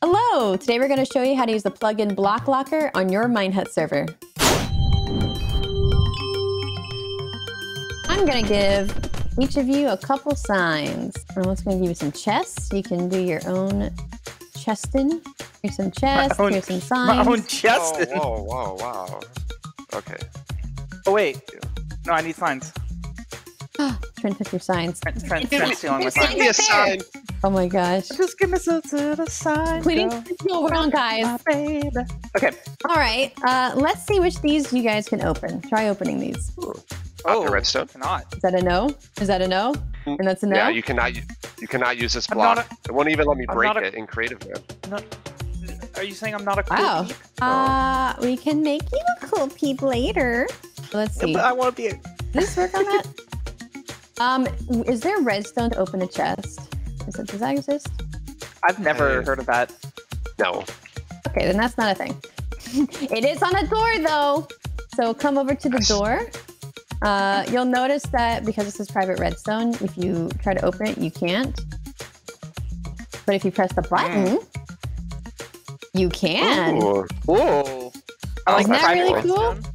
Hello! Today we're going to show you how to use the plugin Block Locker on your Minehut server. I'm going to give each of you a couple signs. I'm also going to give you some chests. You can do your own chesting. Here's some chests. own- Here's some signs. My own Oh, chest. whoa, whoa, wow. Okay. Oh wait, no, I need signs. Trent took your signs. Trent, Trent, Trent's stealing my It's signs. Give me a sign. Oh my gosh. Just give me some to the side. Pleading girl, no wrong, guys. my baby. Okay. All right. Uh, let's see which these you guys can open. Try opening these. Out the redstone. Cannot. Is that a no? Is that a no? And that's a no? Yeah, you cannot. You cannot use this I'm not block. it won't even let me I'm break a- it in creative mode. Are you saying I'm not a cool Wow. peep? Uh, we can make you a cool peep later. Let's Yeah, see. but I want to be. A... Does this work on that? Um, is there redstone to open a chest? Is it, does that exist? I've never Uh, heard of that. No. Okay, then that's not a thing. it is on a door though. So come over to the Yes. door. Uh, you'll notice that because this is private redstone, if you try to open it, you can't. But if you press the button, you can. Ooh. Whoa. I like Isn't that private really redstone. Pri-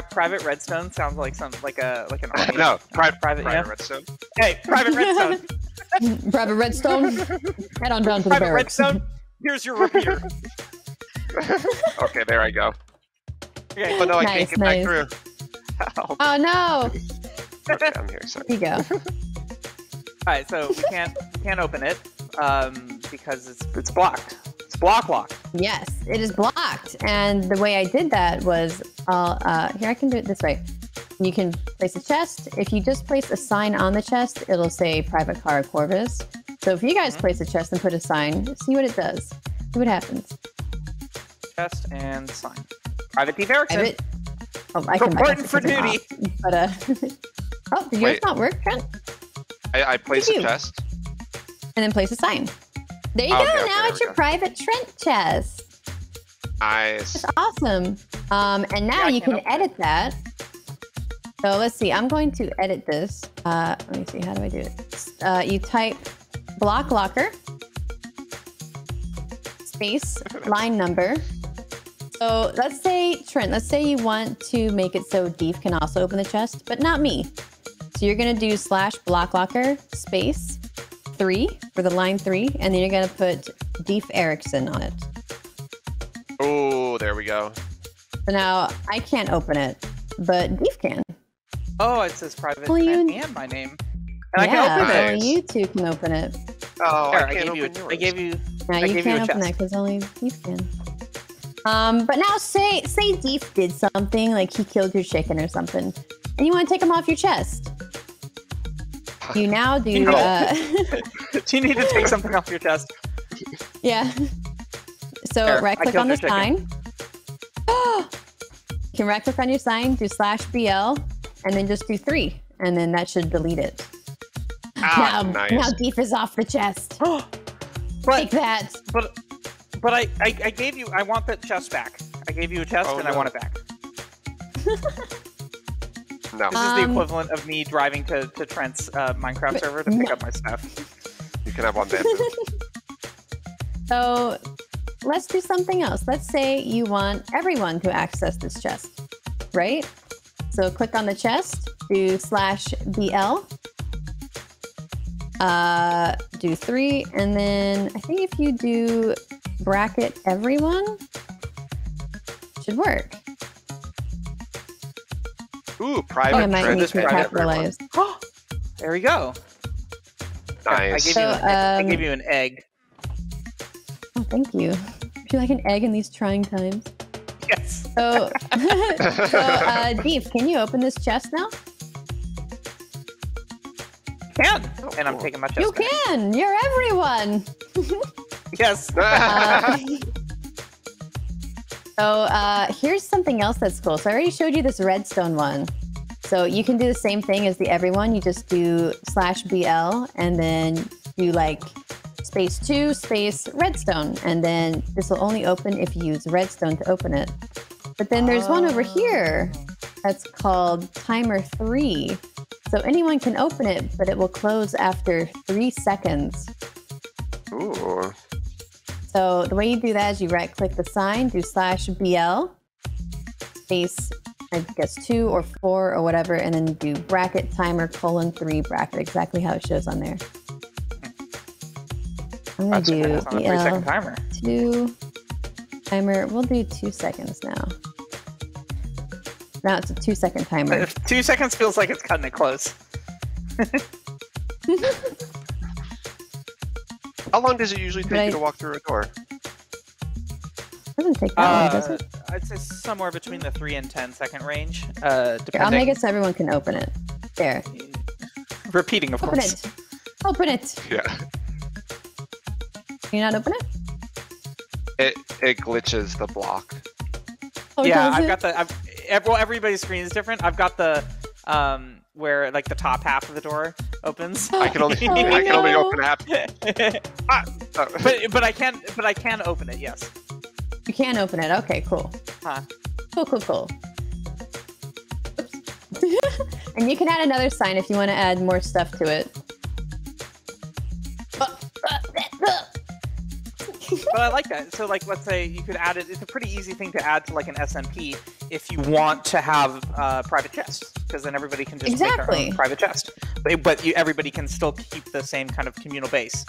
private redstone sounds like some like a like an army. no, pri- private, private yeah. redstone. Hey, private redstone. private redstone. Head on down to the private redstone. Here's your repeater. Okay, there I go. Okay. Oh no, I Nice, can't get nice. back through. All Oh no! Okay, I'm here. Sorry. Here you go. right, so we can't we can't open it um, because it's it's blocked. It's block locked. Yes, it is blocked. And the way I did that was, I'll, uh, here I can do it this way. You can place a chest. If you just place a sign on the chest, it'll say Private Car Corvus. So if you guys Mhm. place a chest and put a sign, see what it does. See what happens. Chest and sign. Private Deef Erickson. Private. Oh, I can Reporting for duty. off, But uh, oh, did yours Wait. not work, Trent? I, I place a chest. And then place a sign. There you Okay, go. okay, now there it's your go. private Trent chest. Nice. That's awesome. Um, and now Yeah, you can edit that. So let's see. I'm going to edit this. Uh, let me see. How do I do it? Uh, you type block locker space line number. So let's say Trent. Let's say you want to make it so Deef can also open the chest, but not me. So you're gonna do slash block locker space three for the line three, and then you're gonna put Deef Erickson on it. There we go. So now I can't open it, but Deef can. Oh, it says private Well, you- and my name. And yeah, I can open it. it. only you two can open it. Oh, Here, I I, can't gave you. open yours. I gave you. Now I you can't a open that because only Deef can. Um, but now say say Deef did something like he killed your chicken or something, and you want to take him off your chest. You now do. You know- Uh, Do you need to take something off your chest? yeah. So There, right click on the your chicken. sign. you can right click on your sign, do slash BL, and then just do three, and then that should delete it. Ah, now, nice. now Deef is off the chest. Take that. but but I, I I gave you. I want that chest back. I gave you a chest Oh, and I want it back. no, This is the Um, equivalent of me driving to, to Trent's uh, Minecraft server to pick up my stuff. you can have one bamboo. So let's do something else. Let's say you want everyone to access this chest, right? So click on the chest, do slash BL, uh, do three, and then I think if you do bracket everyone, should work. Ooh, private. Oh, I might Trent need this to and private everyone. there we go. I Nice. gave So, you an, I um, gave you an egg. Oh, thank you. Would like an egg in these trying times? Yes. So, so uh, Deef, can you open this chest now? Can. Oh, and I'm taking my chest You back. can. You're everyone. Yes. Uh, so uh, here's something else that's cool. So I already showed you this redstone one. So you can do the same thing as the everyone. You just do slash BL and then you like space two space redstone. And then this will only open if you use redstone to open it. But then there's one over here that's called timer three. So anyone can open it, but it will close after three seconds. Ooh. So the way you do that is you right click the sign, do slash BL, space, I guess two or four or whatever, and then do bracket timer colon three bracket, exactly how it shows on there. I'm gonna That's okay. do It's on a three second timer. two timer. We'll do two seconds now. Now it's a two second timer. If two seconds feels like it's cutting it close. How long does it usually take I- you to walk through a door? doesn't take that long, does Uh, it? I'd say somewhere between the three and ten second range, uh, Here, I'll make it so everyone can open it. There. Repeating, of Open course. it. Open it. Yeah. Can you not open it? It it glitches the block. Oh, yeah, I've it? got the. I've, ev- well, everybody's screen is different. I've got the um where like the top half of the door opens. I can only Oh, I can only open half. but Ah, oh. but I can but I can open it. Yes. You can open it. Okay, cool. Huh. Cool, cool, cool. And you can add another sign if you want to add more stuff to it. But I like that. So like let's say you could add it. It's a pretty easy thing to add to like an SMP if you want to have uh, private chests because then everybody can just make their own private chest. But, but you, everybody can still keep the same kind of communal base,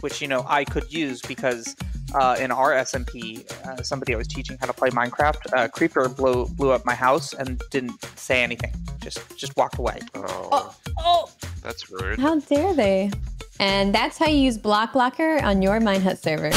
which you know I could use because uh, in our SMP, uh, somebody I was teaching how to play Minecraft, uh, creeper blew blew up my house and didn't say anything. Just just walked away. Oh, Oh, oh, that's rude. how dare they? And that's how you use Block Locker on your Minehut server.